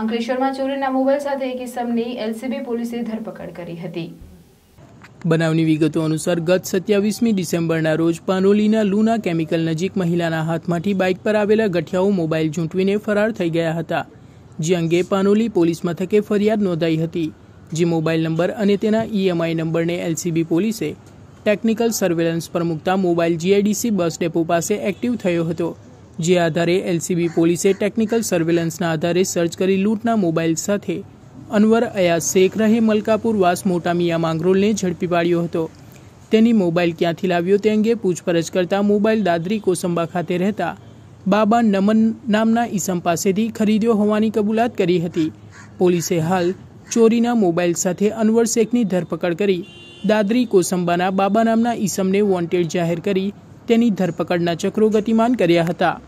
અંકલેશ્વરમાં ચોરીના મોબાઈલ સાથે એક ઇસમની એલસીબી પોલીસે ધરપકડ કરી હતી. બનાવની વિગતો અનુસાર ગત સત્યાવીસમી ડિસેમ્બરના રોજ પાનોલીના લુના કેમિકલ નજીક મહિલાના હાથમાંથી બાઇક પર આવેલા ગઠિયાઓ મોબાઈલ ઝૂંટવીને ફરાર થઈ ગયા હતા. જે અંગે પાનોલી પોલીસ મથકે ફરિયાદ નોંધાઈ હતી. જે મોબાઈલ નંબર અને તેના ઈએમઆઈ નંબરને એલસીબી પોલીસે ટેકનિકલ સર્વેલન્સ પર મૂકતા મોબાઈલ જીઆઈડીસી બસ ડેપો પાસે એક્ટિવ થયો હતો. જે આધારે એલસીબી પોલીસે ટેકનિકલ સર્વેલન્સના આધારે સર્ચ કરી લૂંટના મોબાઈલ સાથે અનવર અયાઝ શેખ રહે મલકાપુર વાસ મોટામિયા માંગરોલને ઝડપી પાડ્યો હતો. તેની મોબાઈલ ક્યાંથી લાવ્યો તે અંગે પૂછપરછ કરતા મોબાઈલ દાદરી કોસંબા ખાતે રહેતા બાબા નમન નામના ઈસમ પાસેથી ખરીદ્યો હોવાની કબૂલાત કરી હતી. પોલીસે હાલ ચોરીના મોબાઈલ સાથે અનવર શેખની ધરપકડ કરી દાદરી કોસંબાના બાબા નામના ઈસમને વોન્ટેડ જાહેર કરી તેની ધરપકડના ચક્રો ગતિમાન કર્યા હતા.